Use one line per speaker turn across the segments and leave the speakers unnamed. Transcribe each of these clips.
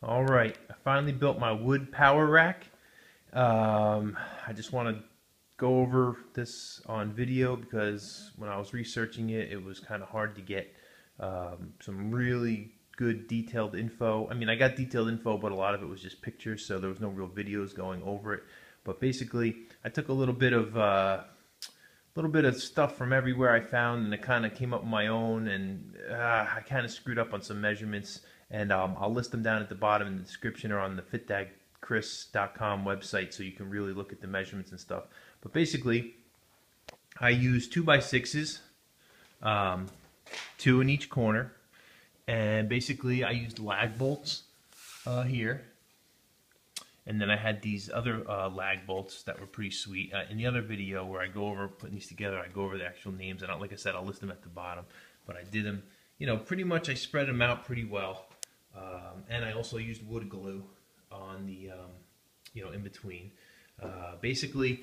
All right, I finally built my wood power rack. Um, I just want to go over this on video because when I was researching it, it was kind of hard to get um, some really good detailed info. I mean, I got detailed info, but a lot of it was just pictures, so there was no real videos going over it. But basically, I took a little bit of uh, little bit of stuff from everywhere I found, and it kind of came up on my own, and uh, I kind of screwed up on some measurements and um, I'll list them down at the bottom in the description or on the fitdadchris.com website so you can really look at the measurements and stuff. But basically, I use 2 by 6s um, two in each corner, and basically I used lag bolts uh, here. And then I had these other uh, lag bolts that were pretty sweet. Uh, in the other video where I go over putting these together, I go over the actual names. And like I said, I'll list them at the bottom. But I did them, you know, pretty much I spread them out pretty well. Um, and I also used wood glue on the, um, you know, in between. Uh, basically,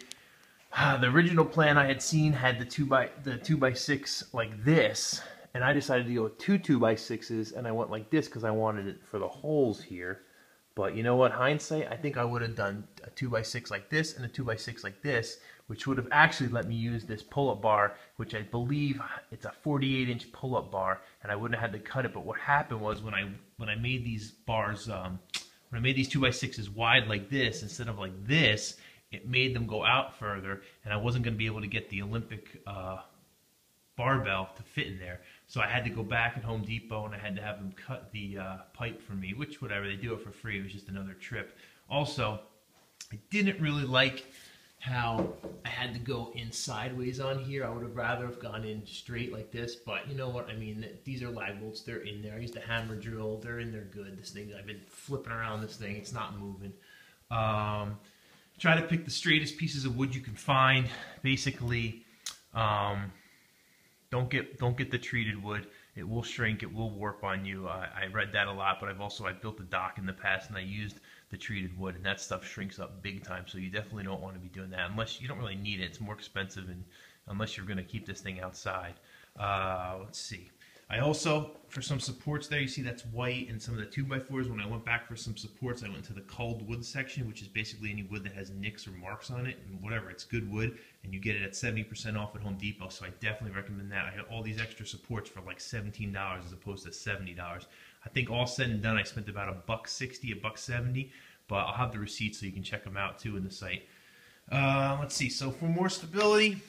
uh, the original plan I had seen had the two by the two by six like this, and I decided to go with two two by sixes, and I went like this because I wanted it for the holes here. But you know what, hindsight, I think I would have done a 2x6 like this and a 2x6 like this, which would have actually let me use this pull-up bar, which I believe it's a 48-inch pull-up bar, and I wouldn't have had to cut it. But what happened was when I when I made these bars, um, when I made these 2x6s wide like this, instead of like this, it made them go out further, and I wasn't going to be able to get the Olympic uh, barbell to fit in there. So I had to go back at Home Depot and I had to have them cut the uh, pipe for me, which whatever, they do it for free. It was just another trip. Also, I didn't really like how I had to go in sideways on here. I would have rather have gone in straight like this, but you know what? I mean, these are lag bolts. They're in there. I used a hammer drill. They're in there good. This thing, I've been flipping around this thing. It's not moving. Um, try to pick the straightest pieces of wood you can find. Basically, um, don't get don't get the treated wood. It will shrink. It will warp on you. I read that a lot, but I've also I built a dock in the past and I used the treated wood, and that stuff shrinks up big time. So you definitely don't want to be doing that unless you don't really need it. It's more expensive, and unless you're going to keep this thing outside. Uh, let's see. I also, for some supports there, you see that's white and some of the 2x4s. When I went back for some supports, I went to the culled wood section, which is basically any wood that has nicks or marks on it, and whatever, it's good wood, and you get it at 70% off at Home Depot, so I definitely recommend that. I had all these extra supports for like $17 as opposed to $70. I think all said and done, I spent about a buck 60, a buck 70, but I'll have the receipts so you can check them out too in the site. Uh, let's see, so for more stability,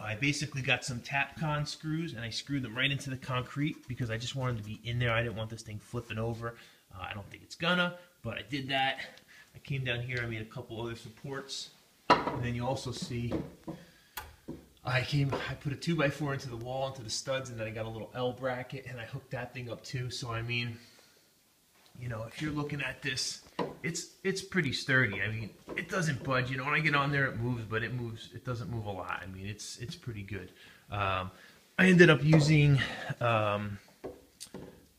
I basically got some Tapcon screws and I screwed them right into the concrete because I just wanted to be in there. I didn't want this thing flipping over. Uh, I don't think it's gonna, but I did that. I came down here, I made a couple other supports. And then you also see I came, I put a 2x4 into the wall, into the studs, and then I got a little L bracket and I hooked that thing up too. So I mean, you know, if you're looking at this, it's it's pretty sturdy. I mean, it doesn't budge. You know, when I get on there, it moves, but it moves. It doesn't move a lot. I mean, it's it's pretty good. Um, I ended up using um,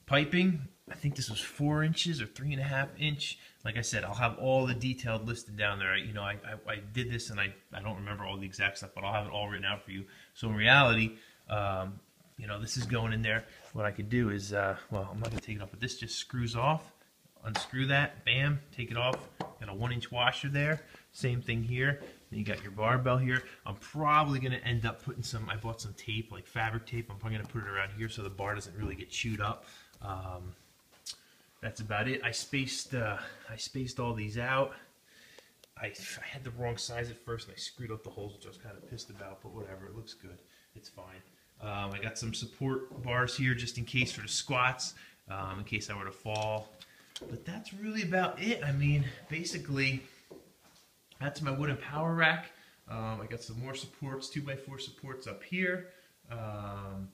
piping. I think this was four inches or three and a half inch. Like I said, I'll have all the detailed listed down there. You know, I, I, I did this and I, I don't remember all the exact stuff, but I'll have it all written out for you. So in reality, um, you know, this is going in there. What I could do is, uh, well, I'm not going to take it off, but this just screws off unscrew that, bam, take it off. Got a one inch washer there. Same thing here. Then you got your barbell here. I'm probably gonna end up putting some, I bought some tape, like fabric tape. I'm probably gonna put it around here so the bar doesn't really get chewed up. Um, that's about it. I spaced, uh, I spaced all these out. I, I had the wrong size at first and I screwed up the holes, which I was kind of pissed about, but whatever, it looks good. It's fine. Um, I got some support bars here just in case for the squats, um, in case I were to fall. But that's really about it. I mean, basically, that's my wooden power rack. Um, I got some more supports, 2x4 supports up here. Um,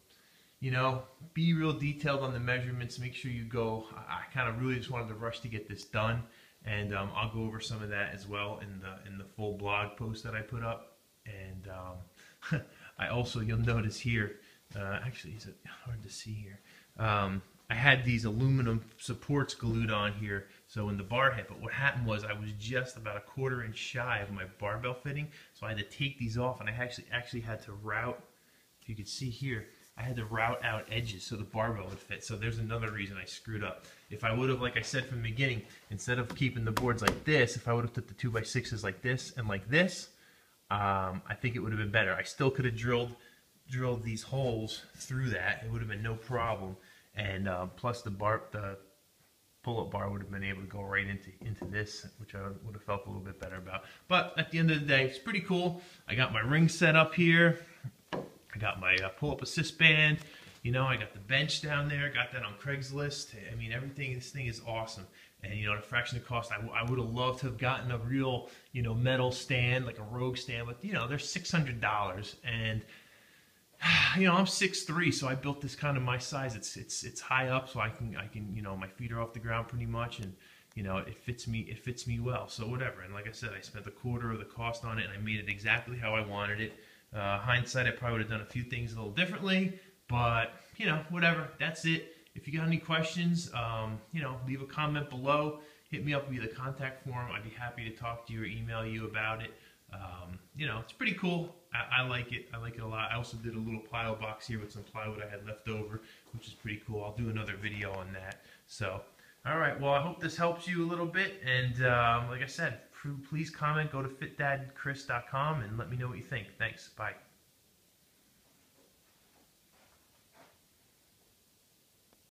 you know, be real detailed on the measurements. Make sure you go. I, I kind of really just wanted to rush to get this done, and um, I'll go over some of that as well in the in the full blog post that I put up. And um, I also, you'll notice here, uh, actually, is it hard to see here? I had these aluminum supports glued on here so when the bar hit but what happened was I was just about a quarter inch shy of my barbell fitting so I had to take these off and I actually actually had to route if you could see here I had to route out edges so the barbell would fit. So there's another reason I screwed up. If I would have, like I said from the beginning, instead of keeping the boards like this, if I would have put the two by sixes like this and like this, um, I think it would have been better. I still could have drilled drilled these holes through that. It would have been no problem. And uh, plus the bar, the pull-up bar would have been able to go right into into this, which I would have felt a little bit better about. But at the end of the day, it's pretty cool. I got my ring set up here. I got my uh, pull-up assist band. You know, I got the bench down there. Got that on Craigslist. I mean, everything. This thing is awesome. And you know, at a fraction of the cost, I, I would have loved to have gotten a real, you know, metal stand like a Rogue stand. But you know, they're six hundred dollars, and you know, I'm six three, so I built this kind of my size. It's it's it's high up, so I can I can you know my feet are off the ground pretty much, and you know it fits me it fits me well. So whatever. And like I said, I spent a quarter of the cost on it, and I made it exactly how I wanted it. Uh, hindsight, I probably would have done a few things a little differently, but you know whatever. That's it. If you got any questions, um, you know, leave a comment below. Hit me up via the contact form. I'd be happy to talk to you or email you about it. Um, you know, it's pretty cool. I, I, like it. I like it a lot. I also did a little plyo box here with some plywood I had left over, which is pretty cool. I'll do another video on that. So, all right. Well, I hope this helps you a little bit. And um, like I said, please comment. Go to fitdadchris.com and let me know what you think. Thanks. Bye.